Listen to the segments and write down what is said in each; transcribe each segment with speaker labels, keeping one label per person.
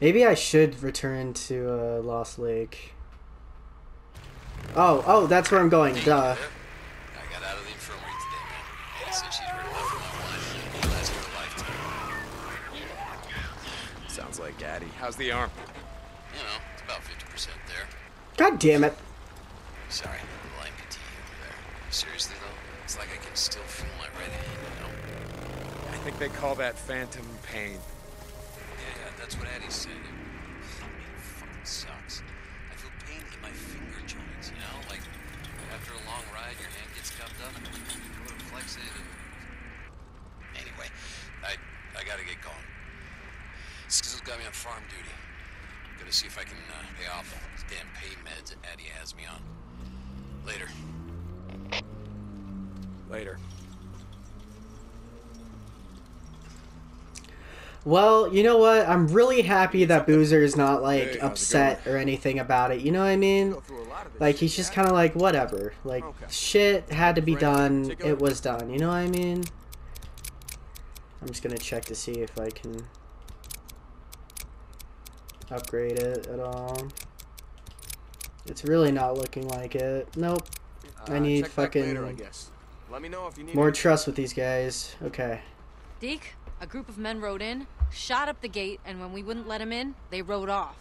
Speaker 1: Maybe I should return to uh, Lost Lake. Oh, oh, that's where I'm going. Duh.
Speaker 2: I got out of the infirmary today, man. Addie said she'd heard enough from my wife. It'll last her a lifetime.
Speaker 3: Sounds like Addie. How's the arm?
Speaker 2: You know, it's about 50% there.
Speaker 1: God damn it.
Speaker 2: Sorry, a little amputee over there. Seriously, though, it's like I can still feel my right hand, you know?
Speaker 3: I think they call that phantom pain.
Speaker 2: That's what Addie said. It, fucking sucks. I feel pain in my finger joints, you know? Like, after a long ride, your hand gets cupped up, and you go to flex it, and... Anyway, I, I gotta get going. Skizzo's got me on farm duty. Gotta see if I can uh, pay off these damn pain meds Addie has me on. Later.
Speaker 3: Later.
Speaker 1: Well, you know what? I'm really happy that Boozer is not like
Speaker 3: Hey,
Speaker 1: upset or anything about it. You know what I mean?
Speaker 3: Go through a lot of this
Speaker 1: Like he's just kind of like whatever. Like
Speaker 3: Okay.
Speaker 1: shit had to be
Speaker 3: Frank,
Speaker 1: done. It was done. You know what I mean? I'm just gonna check to see if I can upgrade it at all. It's really not looking like it. Nope. I
Speaker 3: Uh,
Speaker 1: need
Speaker 3: check back later,
Speaker 1: fucking
Speaker 3: I guess. Let me know if you need
Speaker 1: More trust with these guys. Okay.
Speaker 4: Deke, a group of men rode in, shot up the gate, and when we wouldn't let them in, they rode off.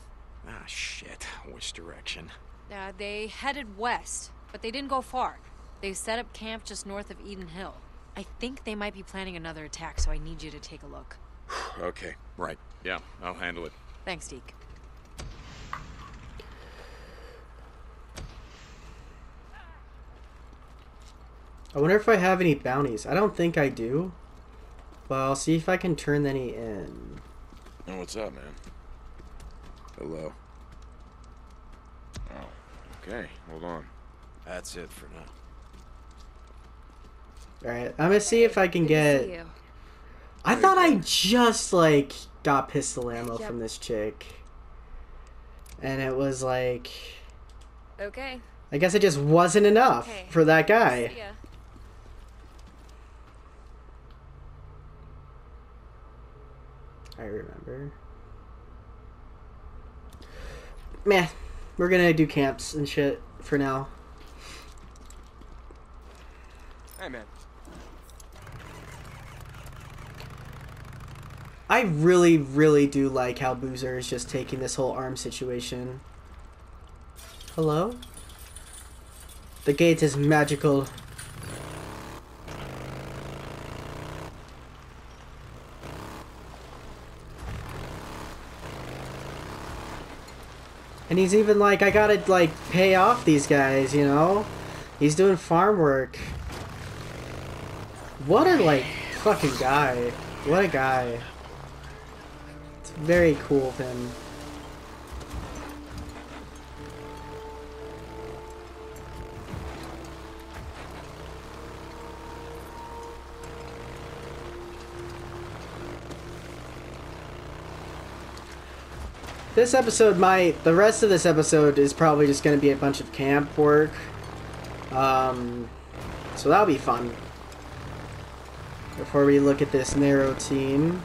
Speaker 3: Ah, shit. Which direction?
Speaker 4: Uh, they headed west, but they didn't go far. They set up camp just north of Eden Hill. I think they might be planning another attack, so I need you to take a look.
Speaker 3: Okay, right. Yeah, I'll handle it.
Speaker 4: Thanks, Deke.
Speaker 1: I wonder if I have any bounties. I don't think I do. But I'll see if I can turn any in.
Speaker 5: Oh, what's up, man? Hello. Oh, okay. Hold on.
Speaker 2: That's it for now.
Speaker 1: Alright, I'm gonna see if I can get.
Speaker 4: you.
Speaker 1: I thought I just like got pistol ammo
Speaker 4: Yep.
Speaker 1: from this chick. And it was like
Speaker 4: Okay.
Speaker 1: I guess it just wasn't enough
Speaker 4: Okay.
Speaker 1: for that guy.
Speaker 4: See
Speaker 1: I remember. Meh. We're gonna do camps and shit for now.
Speaker 3: Hey, man.
Speaker 1: I really, really do like how Boozer is just taking this whole arm situation. Hello? The gate is magical. And he's even like, I gotta like pay off these guys, you know? He's doing farm work. What a like fucking guy. What a guy. It's very cool of him. This episode might, the rest of this episode is probably just going to be a bunch of camp work. Um, so that'll be fun. Before we look at this narrow team.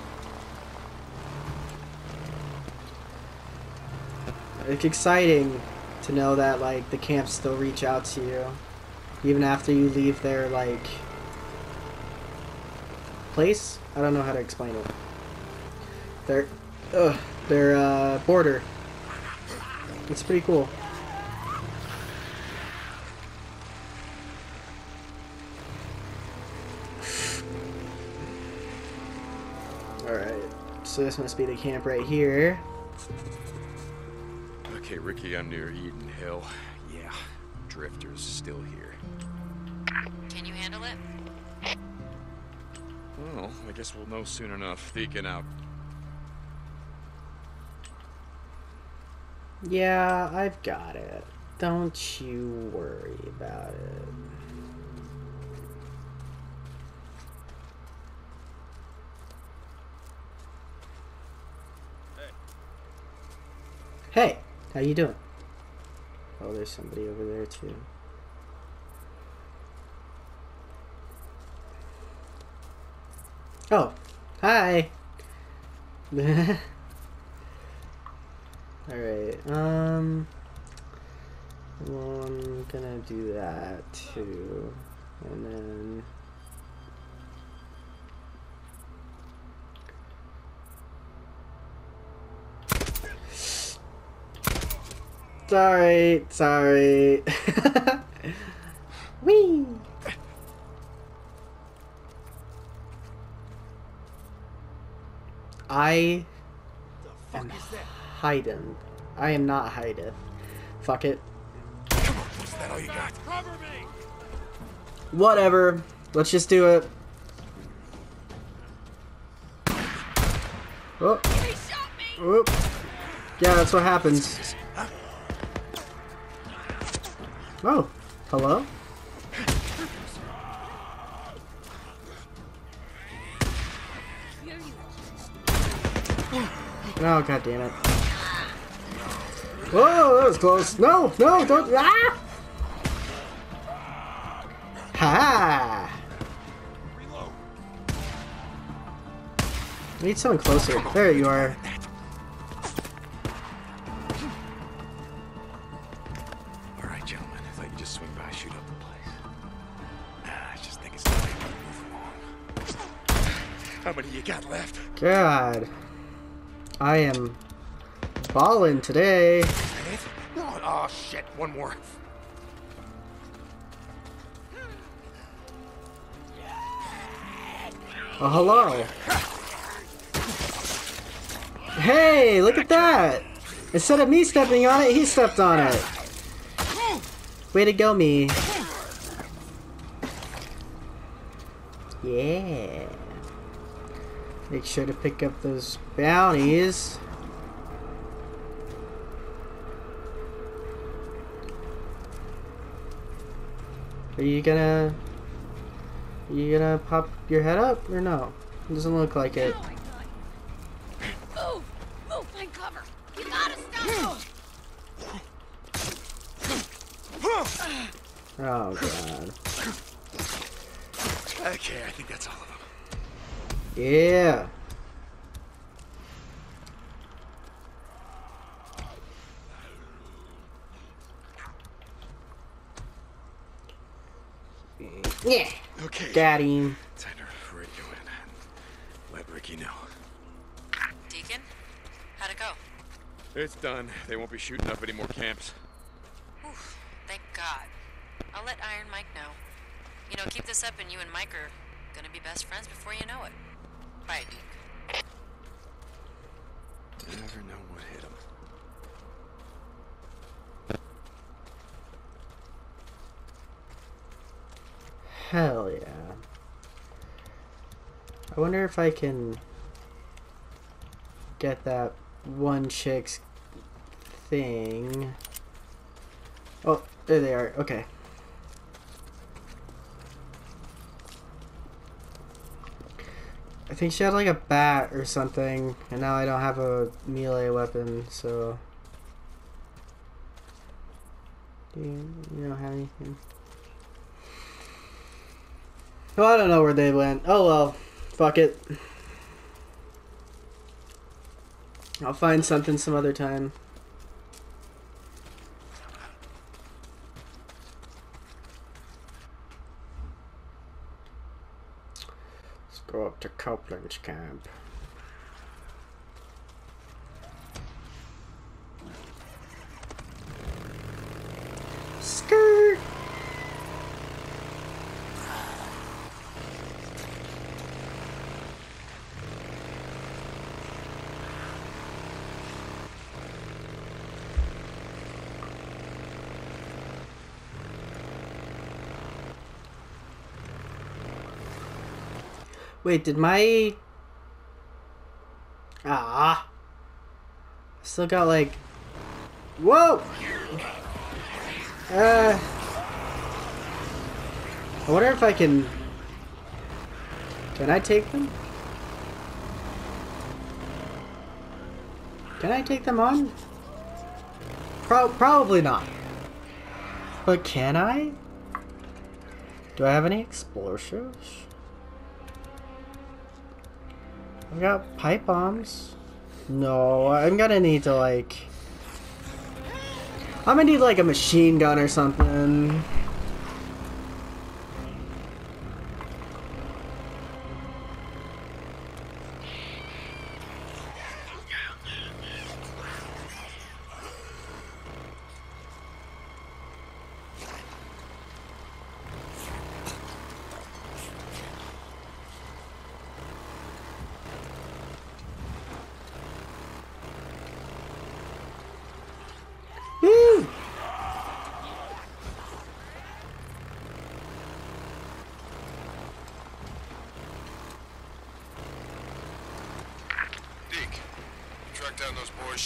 Speaker 1: It's exciting to know that like the camps still reach out to you. Even after you leave their like place? I don't know how to explain it. Their ugh, their uh, border. It's pretty cool. Alright, so this must be the camp right here.
Speaker 3: Okay, Rikki, I'm near Eden Hill. Yeah, Drifter's still here.
Speaker 4: Can you handle it?
Speaker 3: Well, I guess we'll know soon enough. Deacon out.
Speaker 1: Yeah, I've got it. Don't you worry about it. Hey, how you doing? Oh, there's somebody over there too. Oh, hi. Alright, um... well, I'm gonna do that too. And then... Sorry, sorry. Whee! I Haydn. I am not Hydeth. Fuck it.
Speaker 3: Is that all you got?
Speaker 1: Whatever. Let's just do it. Oh. Oh. Yeah, that's what happens. Oh. Hello? Oh, god damn it. Whoa, that was close. No, no, don't. Ah! Ha! Need someone closer. There you are.
Speaker 3: All right, gentlemen. I thought you'd just swing by, shoot up the place. Ah, I just think it's time to move along. How many you got left?
Speaker 1: God. I am ballin' today.
Speaker 3: Oh, oh, shit. One more.
Speaker 1: Oh, hello. Hey, look at that! Instead of me stepping on it, he stepped on it. Way to go, me. Yeah. Make sure to pick up those bounties. Are you gonna... Are You gonna pop your head up or no? It doesn't look like it.
Speaker 6: Oh move! Move, find cover! You gotta stop!
Speaker 1: Oh god.
Speaker 3: Okay, I think that's all of them.
Speaker 1: Yeah. Yeah.
Speaker 3: Okay.
Speaker 1: Got him.
Speaker 3: Time to radio in let Rikki know.
Speaker 4: Deacon? How'd it go?
Speaker 5: It's done. They won't be shooting up any more camps.
Speaker 4: Whew, thank God. I'll let Iron Mike know. You know, keep this up and you and Mike are gonna be best friends before you know it. Bye, Deke.
Speaker 3: You never know what hit him.
Speaker 1: Hell yeah. I wonder if I can get that one chick's thing. Oh, there they are. Okay. I think she had like a bat or something, and now I don't have a melee weapon, so. Do you, you don't have anything? Well, I don't know where they went. Oh well. Fuck it. I'll find something some other time. Let's go up to Copeland's camp. Wait, did my... Ah. Still got like... Whoa! Uh... I wonder if I can... Can I take them? Can I take them on? Pro probably not. But can I? Do I have any explosives? I've got pipe bombs. No, I'm gonna need to like... I'm gonna need like a machine gun or something.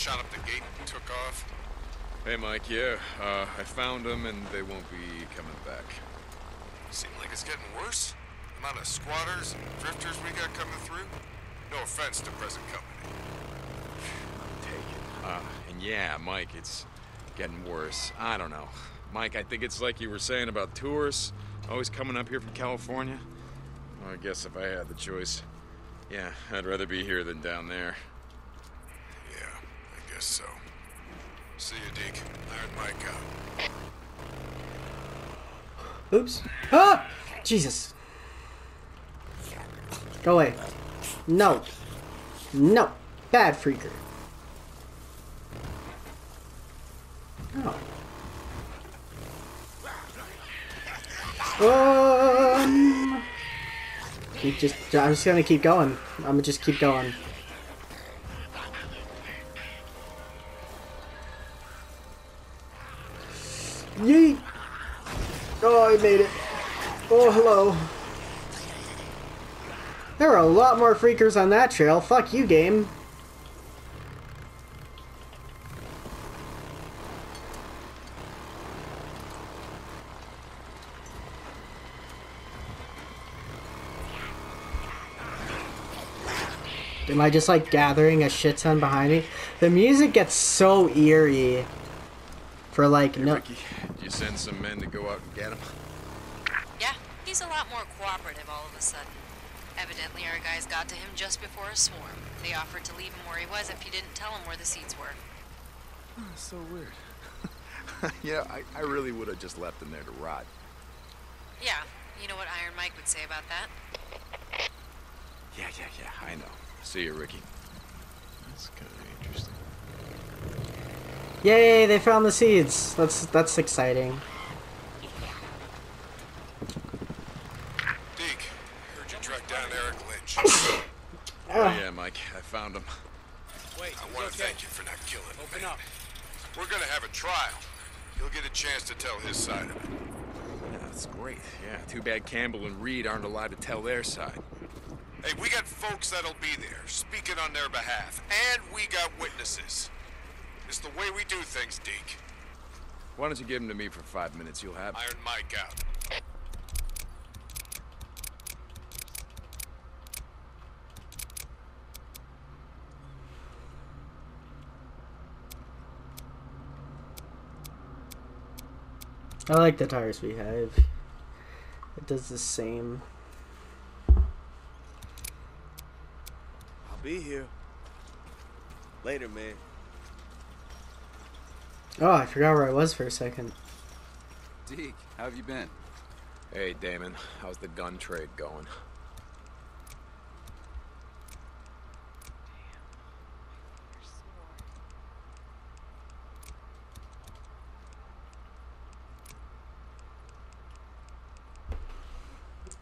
Speaker 5: Shot up the gate, and took off.
Speaker 3: Hey, Mike, yeah, uh, I found them and they won't be coming back.
Speaker 5: Seem like it's getting worse. The amount of squatters and drifters we got coming through. No offense to present company.
Speaker 3: Take it. Uh, and yeah, Mike, it's getting worse. I don't know. Mike, I think it's like you were saying about tourists always coming up here from California. Well, I guess if I had the choice, yeah, I'd rather be here than down there.
Speaker 5: Guess so. See you, Deke. Iron Mike out.
Speaker 1: Oops. Ah! Jesus. Go away. No. No. Bad freaker. Oh. Um, just. I'm just gonna keep going. I'm gonna just keep going. Made it. Oh, hello. There are a lot more freakers on that trail. Fuck you, game. Am I just like gathering a shit ton behind me? The music gets so eerie. For like no.
Speaker 3: Rikki, did you send some men to go out and get him?
Speaker 4: Yeah, he's a lot more cooperative all of a sudden. Evidently, our guys got to him just before a swarm. They offered to leave him where he was if he didn't tell them where the seeds were.
Speaker 3: so weird. yeah, I, I really would have just left him there to rot.
Speaker 4: Yeah, you know what Iron Mike would say about that?
Speaker 3: Yeah, yeah, yeah, I know. See you, Rikki. That's kind of interesting.
Speaker 1: Yay, they found the seeds. That's that's exciting.
Speaker 5: Deke, heard you tracked down Eric Lynch.
Speaker 3: Oh, yeah, Mike, I found him.
Speaker 7: Wait,
Speaker 5: I want to thank you for not killing him. Open up. We're gonna have a trial. You'll get a chance to tell his side of it.
Speaker 3: Yeah, that's great. Yeah, too bad Campbell and Reed aren't allowed to tell their side.
Speaker 5: Hey, we got folks that'll be there, speaking on their behalf, and we got witnesses. It's the way we do things, Deke.
Speaker 3: Why don't you give him to me for five minutes? You'll have.
Speaker 5: Iron Mike out.
Speaker 1: I like the tires we have. It does the same.
Speaker 7: I'll be here. Later, man.
Speaker 1: Oh, I forgot where I was for a second.
Speaker 8: Deke, how have you been?
Speaker 3: Hey, Damon, how's the gun trade going?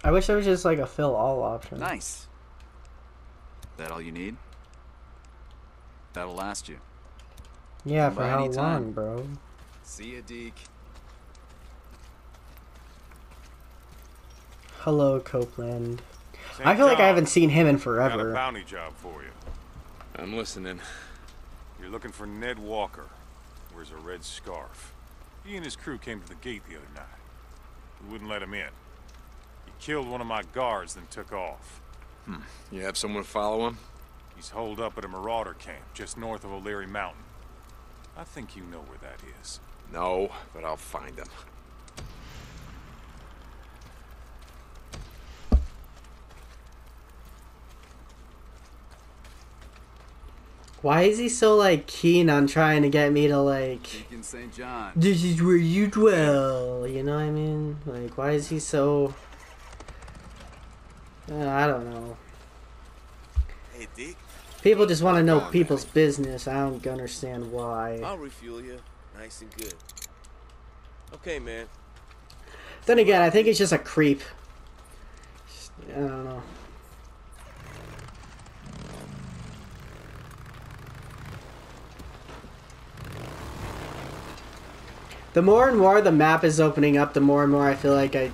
Speaker 1: I wish there was just like a fill all option.
Speaker 8: Nice. That all you need? That'll last you.
Speaker 1: Yeah,
Speaker 8: Come
Speaker 1: for
Speaker 8: by
Speaker 1: how
Speaker 8: anytime.
Speaker 1: long, bro?
Speaker 8: See ya, Deke.
Speaker 1: Hello, Copeland.
Speaker 9: St.
Speaker 1: I feel like I haven't seen him in forever.
Speaker 9: Got a
Speaker 1: forever.
Speaker 9: bounty job for you.
Speaker 3: I'm listening.
Speaker 9: You're looking for Ned Walker. Wears a red scarf. He and his crew came to the gate the other night. We wouldn't let him in. He killed one of my guards, then took off. Hmm.
Speaker 3: You have someone to follow him?
Speaker 9: He's holed up at a marauder camp just north of O'Leary Mountain. I think you know where that is.
Speaker 3: No, but I'll find him.
Speaker 1: Why is he so like keen on trying to get me to like
Speaker 8: St. John.
Speaker 1: this is where you dwell, you know what I mean? Like why is he so Uh, I don't know.
Speaker 7: Hey, Dick.
Speaker 1: People just want to know people's business. I don't understand why.
Speaker 7: I'll refuel you. Nice and good. Okay, man.
Speaker 1: Then again, I think he's just a creep. I don't know. The more and more the map is opening up, the more and more I feel like I,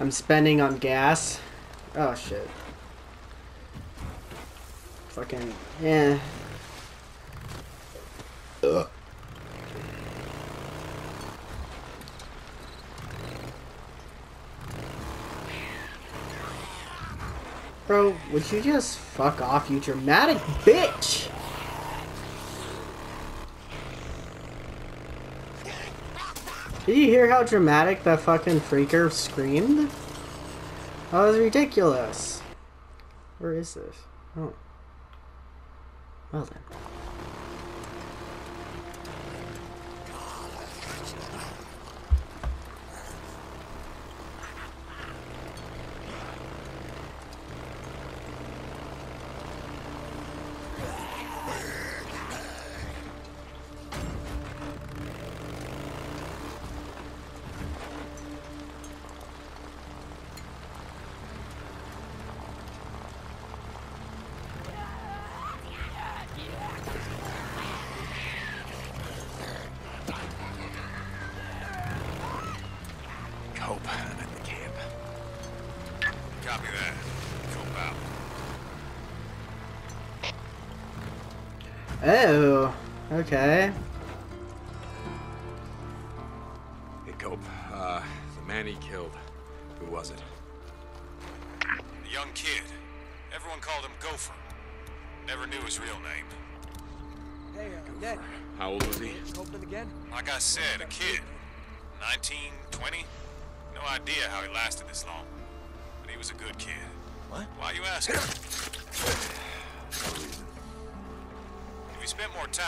Speaker 1: I'm spending on gas. Oh shit. Fucking yeah. Ugh. Bro, would you just fuck off, you dramatic bitch? Did you hear how dramatic that fucking freaker screamed? That was ridiculous. Where is this? Oh. Well then. Oh, okay.
Speaker 3: Hey, Cope. Uh, the man he killed. Who was it?
Speaker 10: A young kid. Everyone called him Gopher. Never knew his real name.
Speaker 7: Hey, uh, Ned.
Speaker 3: How old was he?
Speaker 7: Open again?
Speaker 10: Like I said, a kid. 19, 20? No idea how he lasted this long. But he was a good kid.
Speaker 7: What?
Speaker 10: Why you asking?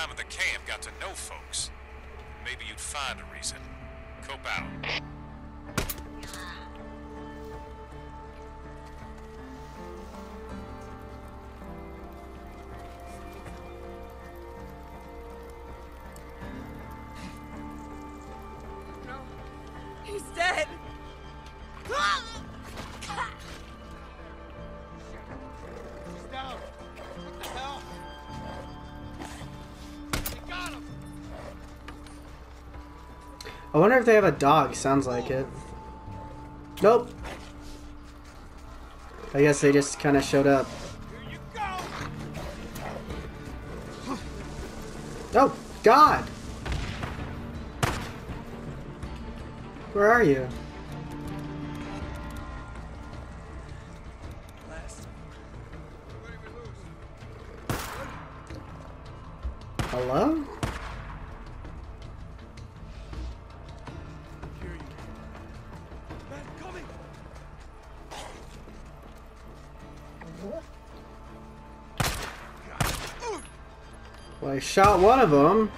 Speaker 10: Time at the camp, got to know folks, maybe you'd find a reason. Cope out.
Speaker 1: Wonder if they have a dog. Sounds like it. Nope. I guess they just kind of showed up. Oh, God! Where are you? Well, I shot one of them.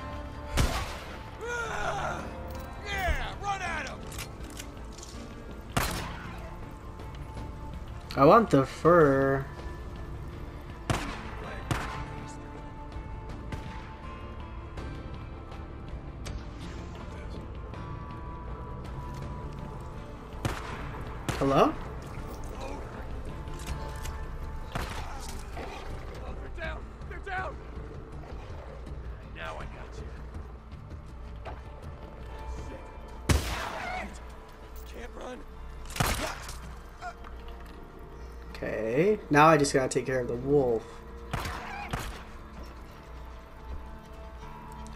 Speaker 10: Yeah, run at him!
Speaker 1: I want the fur. Hello?
Speaker 10: Now I
Speaker 1: just gotta take care of the wolf.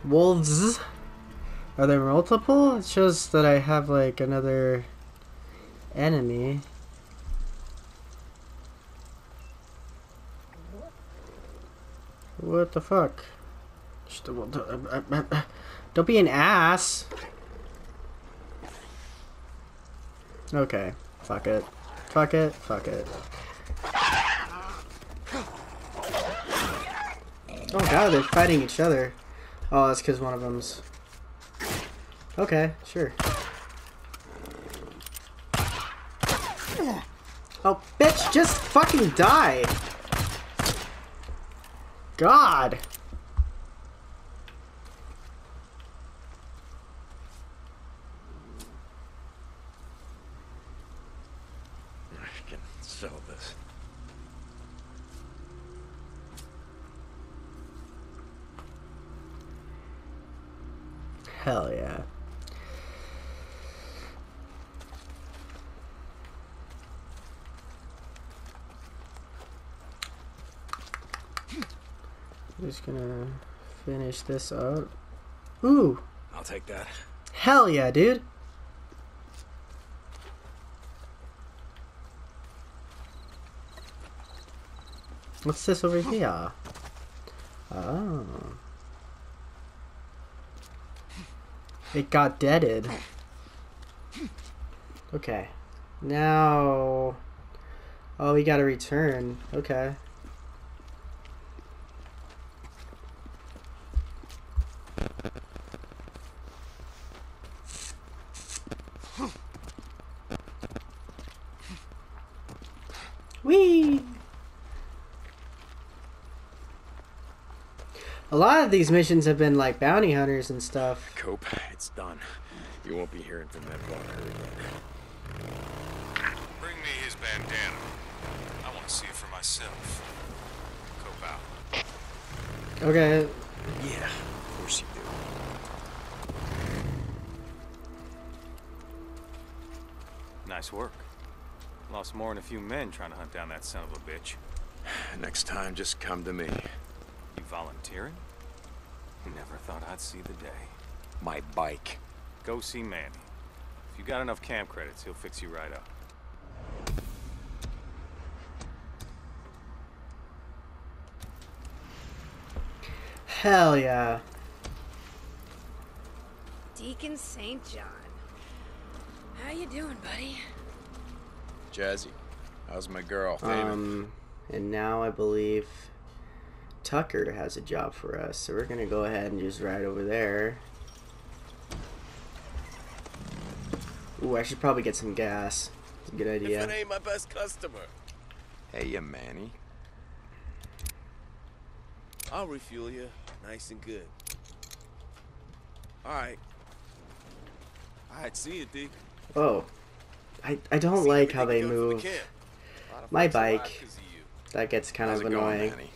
Speaker 1: Wolves? Are there multiple? It shows that I have like another enemy. What the fuck? Uh, uh, uh, Don't be an ass. Okay. Fuck it. Fuck it. Fuck it. Oh god, they're fighting each other. Oh, that's because one of them's. Okay, sure. Oh, bitch, just fucking die! God!
Speaker 3: I can sell this.
Speaker 1: Hell yeah. Just gonna finish this up. Ooh,
Speaker 3: I'll take that.
Speaker 1: hell yeah, dude. What's this over here? Oh. It got deaded. Okay. Now... Oh, we gotta return. Okay. Whee! A lot of these missions have been like bounty hunters and stuff.
Speaker 3: Cope, it's done. You won't be hearing from Ned Walker again.
Speaker 5: Bring me his bandana. I want to see it for myself. Cope out.
Speaker 1: Okay,
Speaker 3: Yeah, of course you do.
Speaker 9: Nice work. Lost more than a few men trying to hunt down that son of a bitch.
Speaker 3: Next time, just come to me.
Speaker 9: You volunteering? Never thought I'd see the day.
Speaker 3: My bike.
Speaker 9: Go see Manny. If you got enough camp credits, he'll fix you right up.
Speaker 1: hell yeah.
Speaker 6: Deacon St. John. How you doing, buddy?
Speaker 3: Jazzy, how's my girl?
Speaker 1: Um, and now I believe Tucker has a job for us, so we're gonna go ahead and just ride over there. Ooh, I should probably get some gas. It's a good
Speaker 7: If
Speaker 1: idea.
Speaker 7: it ain't my best customer,
Speaker 3: hey, ya Manny.
Speaker 7: I'll refuel you nice and good. All right. All right, see you, D.
Speaker 1: Oh, I I don't
Speaker 7: See
Speaker 1: like how they
Speaker 7: going from the
Speaker 1: move.
Speaker 7: camp. A lot of
Speaker 1: My
Speaker 7: folks alive
Speaker 1: bike.
Speaker 7: 'cause of you.
Speaker 1: That gets kind
Speaker 3: How's
Speaker 1: of annoying.
Speaker 3: going,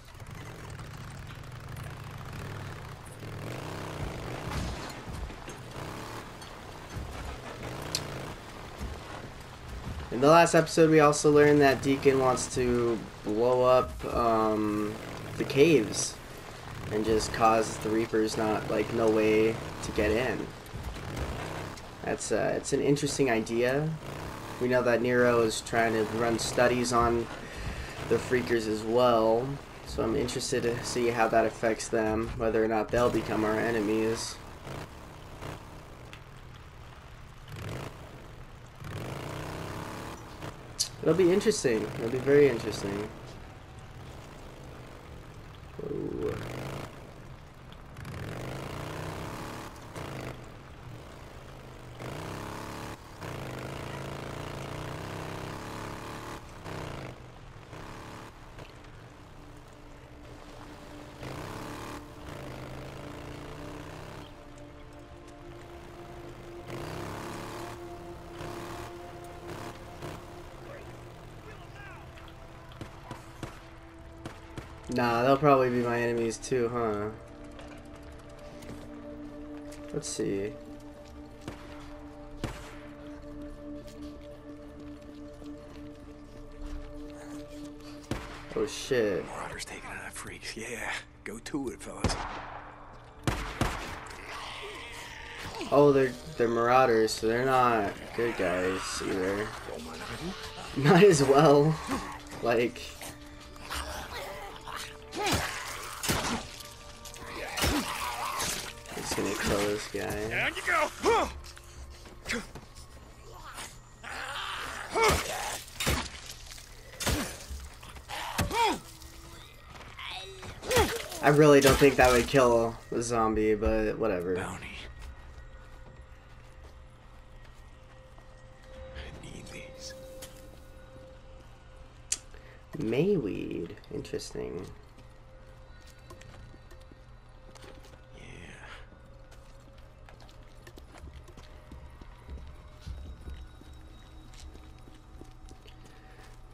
Speaker 1: In the last episode, we also learned that Deacon wants to blow up um, the caves and just cause the Rippers not like no way to get in. That's uh, it's an interesting idea. We know that Nero is trying to run studies on the Freakers as well, so I'm interested to see how that affects them, whether or not they'll become our enemies. It'll be interesting. It'll be very interesting. Nah, they'll probably be my enemies too, huh? Let's see. Oh shit.
Speaker 3: Marauders taking out that freaks. Yeah, go to it, fellas.
Speaker 1: Oh, they're they're marauders, so they're not good guys either. Might as well. Like. This guy.
Speaker 9: Down you go!
Speaker 1: I really don't think that would kill the zombie, but whatever.
Speaker 3: Bounty. I need these.
Speaker 1: Mayweed. Interesting.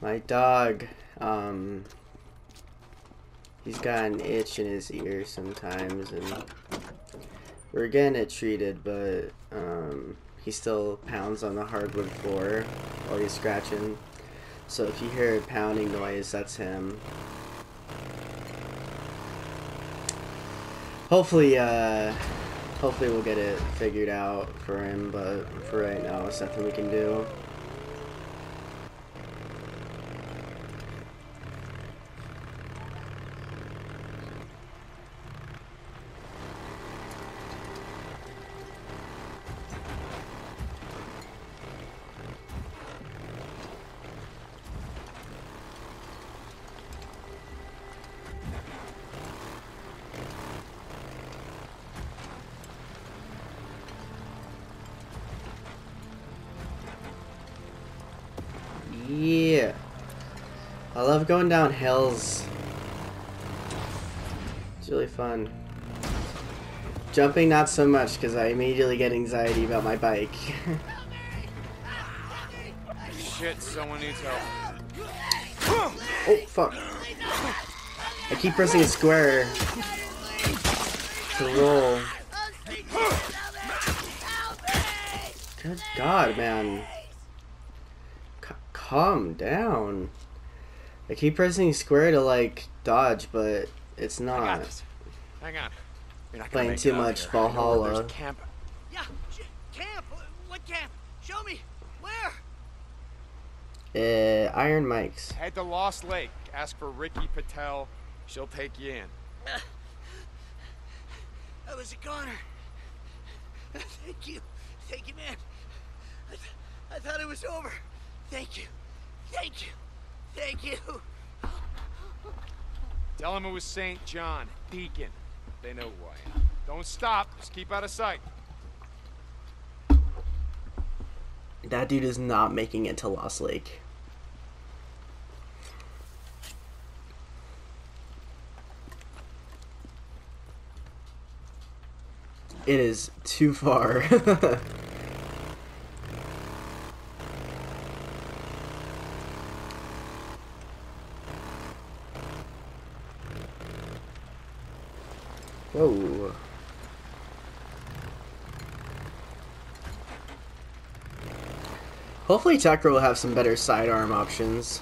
Speaker 1: My dog, um, he's got an itch in his ear sometimes, and we're getting it treated, but um, he still pounds on the hardwood floor while he's scratching. So if you hear a pounding noise, that's him. Hopefully, uh, hopefully we'll get it figured out for him, but for right now, it's nothing we can do. Going down hills. It's really fun. Jumping, not so much, because I immediately get anxiety about my bike.
Speaker 3: Shit, someone needs help.
Speaker 1: oh, fuck. I keep pressing a square to roll. Good God, man. C calm down. I keep pressing square to, like, dodge, but it's not.
Speaker 3: got this. Hang on. You're not gonna
Speaker 1: Playing
Speaker 3: make
Speaker 1: too
Speaker 3: it
Speaker 1: much
Speaker 3: here. I know
Speaker 1: Valhalla.
Speaker 3: Camp.
Speaker 11: Yeah, sh- camp. What camp? Show me. Where?
Speaker 1: Uh, Iron Mike's.
Speaker 3: Head to Lost Lake. Ask for Rikki Patel. She'll take you in.
Speaker 11: That was a goner. Thank you. Thank you, man. I, th- I thought it was over. Thank you. Thank you. Thank you.
Speaker 3: Tell him it was St. John, Deacon. They know who I am. Don't stop. Just keep out of sight.
Speaker 1: That dude is not making it to Lost Lake. It is too far. Whoa. Hopefully Tucker will have some better sidearm options.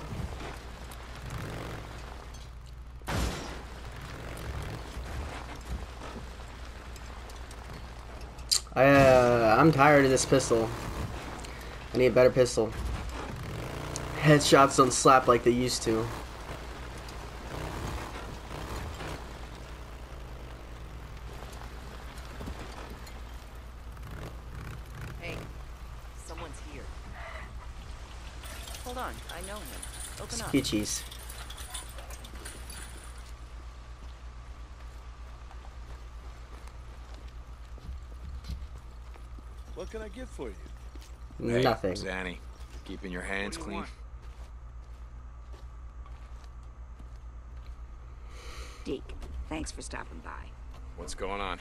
Speaker 1: I, uh, I'm tired of this pistol. I need a better pistol. Headshots don't slap like they used to.
Speaker 12: Hey, someone's here. Hold on, I know him. Open up.
Speaker 7: What can I get for you?
Speaker 1: Nothing.
Speaker 3: Zanny. Keeping your hands
Speaker 7: you
Speaker 3: clean.
Speaker 7: want?
Speaker 13: Deke, thanks for stopping by.
Speaker 3: What's going on?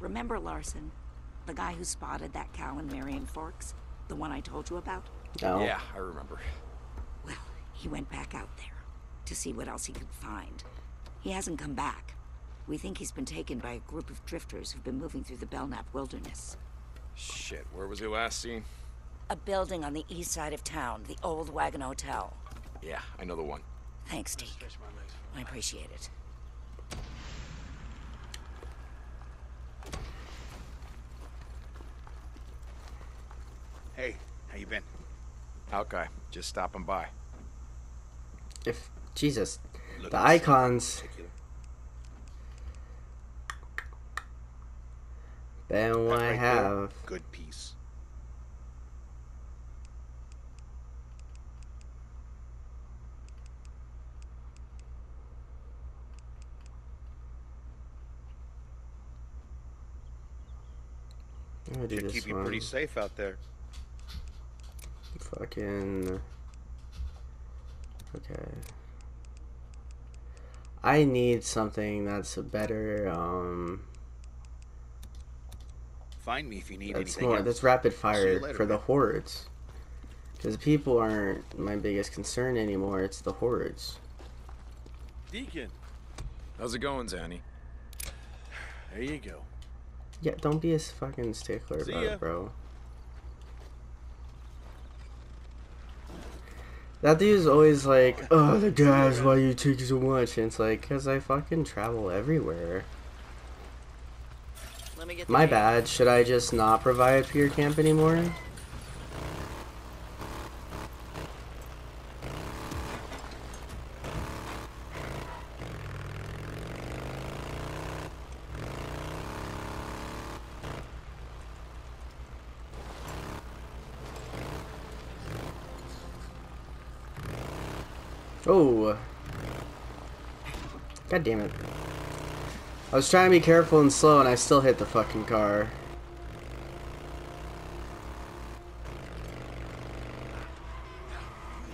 Speaker 13: Remember Larson? The guy who spotted that cow in Marion Forks? The one I told you about?
Speaker 1: No.
Speaker 3: Yeah, I remember.
Speaker 13: Well, he went back out there to see what else he could find. He hasn't come back. We think he's been taken by a group of drifters who've been moving through the Belknap wilderness.
Speaker 3: Shit, where was he last seen?
Speaker 13: A building on the east side of town, the old Wagon Hotel.
Speaker 3: Yeah, I know the one.
Speaker 13: Thanks, Deke. I appreciate it.
Speaker 14: Hey, how you been?
Speaker 3: Okay, just stopping by
Speaker 1: if Jesus,
Speaker 14: Look
Speaker 1: the icons. Then what I
Speaker 14: have. There, good piece. Should keep
Speaker 1: one.
Speaker 14: you pretty safe out there.
Speaker 1: Fucking. Okay. I need something that's a better, um.
Speaker 14: Find me if you need
Speaker 1: That's
Speaker 14: anything
Speaker 1: more.
Speaker 14: else.
Speaker 1: That's rapid fire
Speaker 14: later,
Speaker 1: for the hordes. Because people aren't my biggest concern anymore. It's the hordes.
Speaker 7: Deacon,
Speaker 3: How's it going, Zanny?
Speaker 7: there you go.
Speaker 1: Yeah, don't be a fucking stickler
Speaker 7: See
Speaker 1: about
Speaker 7: ya.
Speaker 1: it, bro. That dude's always like, oh, the guys, why you take so much? And it's like, because I fucking travel everywhere.
Speaker 12: Let me get
Speaker 1: My bad. Should I just not provide for your camp anymore? Oh. God damn it. I was trying to be careful and slow and I still hit the fucking car.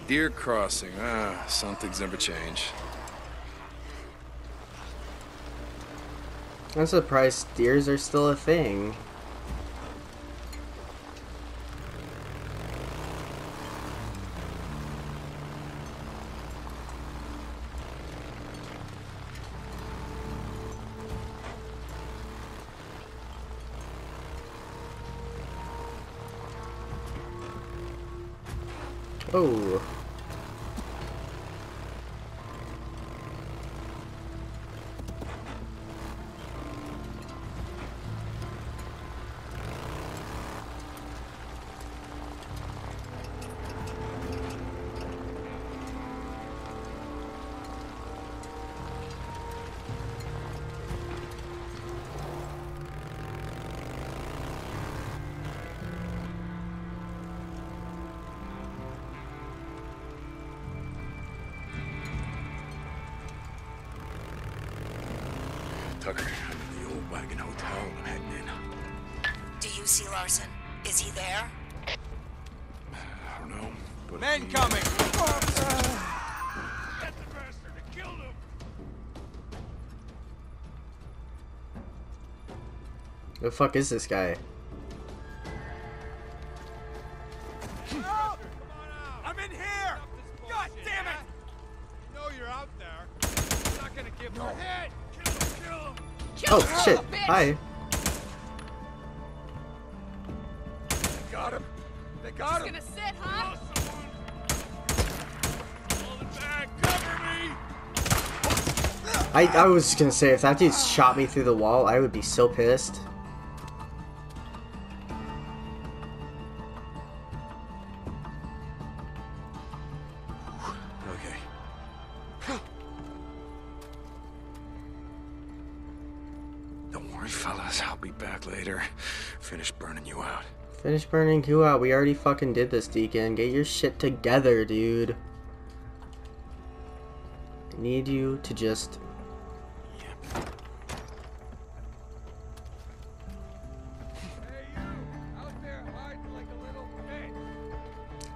Speaker 3: Deer crossing. Ah, some things never change.
Speaker 1: I'm surprised deers are still a thing. Oh.
Speaker 13: Larson? Is he there?
Speaker 3: I don't know. But
Speaker 15: Men coming!
Speaker 1: The fuck is this guy?
Speaker 15: I'm in here! God damn it! No You know you're
Speaker 1: I I was just gonna say if that dude shot me through the wall, I would be so pissed.
Speaker 3: Okay. Don't worry, fellas. I'll be back later. Finish burning you out.
Speaker 1: Finish burning you out. We already fucking did this, Deacon. Get your shit together, dude. I need you to just.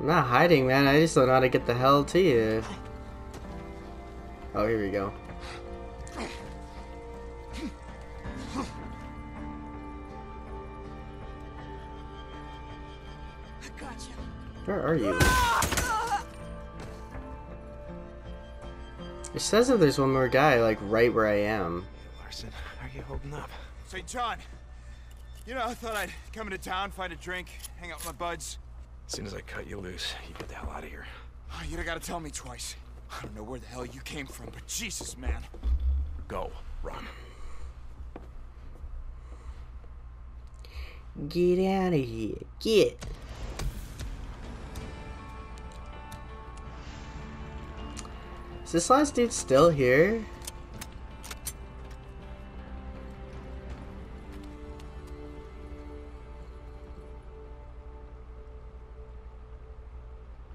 Speaker 1: Not hiding, man. I just don't know how to get the hell to you. Oh, here we go. Where are you? It says that there's one more guy, like, right where I am.
Speaker 15: Hey, Larson, how are you holding up? Say, John, you know, I thought I'd come into town, find a drink, hang out with my buds.
Speaker 3: As soon as I cut you loose, you get the hell out of here.
Speaker 15: Oh, you don't gotta tell me twice. I don't know where the hell you came from, but Jesus, man.
Speaker 3: Go, run.
Speaker 1: Get out of here. Get. Is this last dude still here?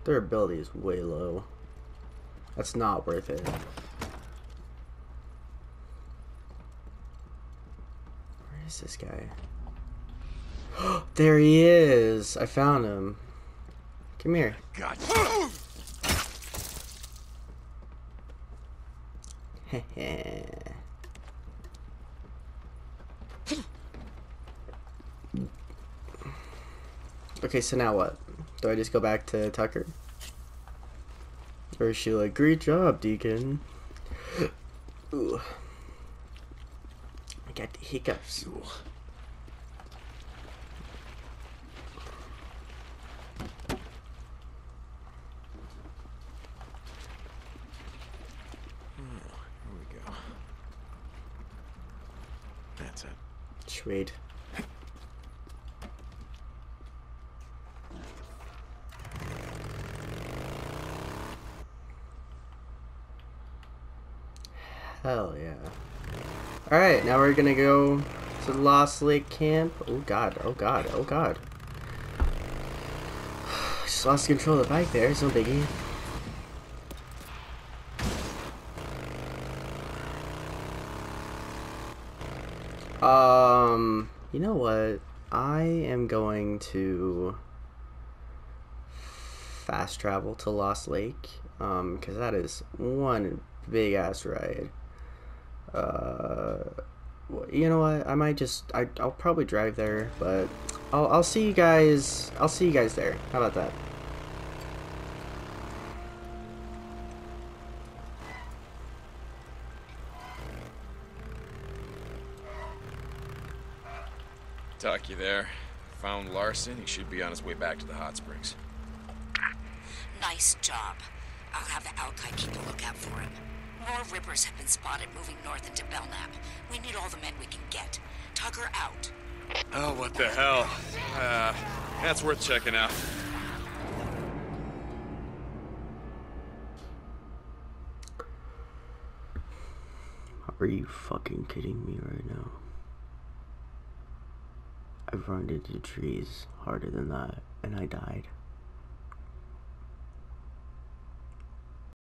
Speaker 1: Their ability is way low. That's not worth it. Where is this guy? there he is. I found him. Come here.
Speaker 3: God.
Speaker 1: okay, so now what? Do I just go back to Tucker? Or is she like, great job, Deacon? Ooh. I got the hiccups.
Speaker 3: Hmm, here we go. That's it.
Speaker 1: Sweet. Hell yeah. Alright, now we're gonna go to Lost Lake camp. Oh god, oh god, oh god. Just lost control of the bike there, it's biggie. Um, you know what? I am going to fast travel to Lost Lake, um, because that is one big ass ride. Uh, you know what? I might just I I'll probably drive there, but I'll I'll see you guys. I'll see you guys there. How about that?
Speaker 3: Tuck, you there? Found Larson. He should be on his way back to the hot springs.
Speaker 13: Nice job. I'll have the Alki keep a lookout for him. More Rippers have been spotted moving north into Belknap. We need all the men we can get. Tucker out.
Speaker 3: Oh, what the hell? Uh, that's worth checking out.
Speaker 1: Are you fucking kidding me right now? I've run into trees harder than that, and I died.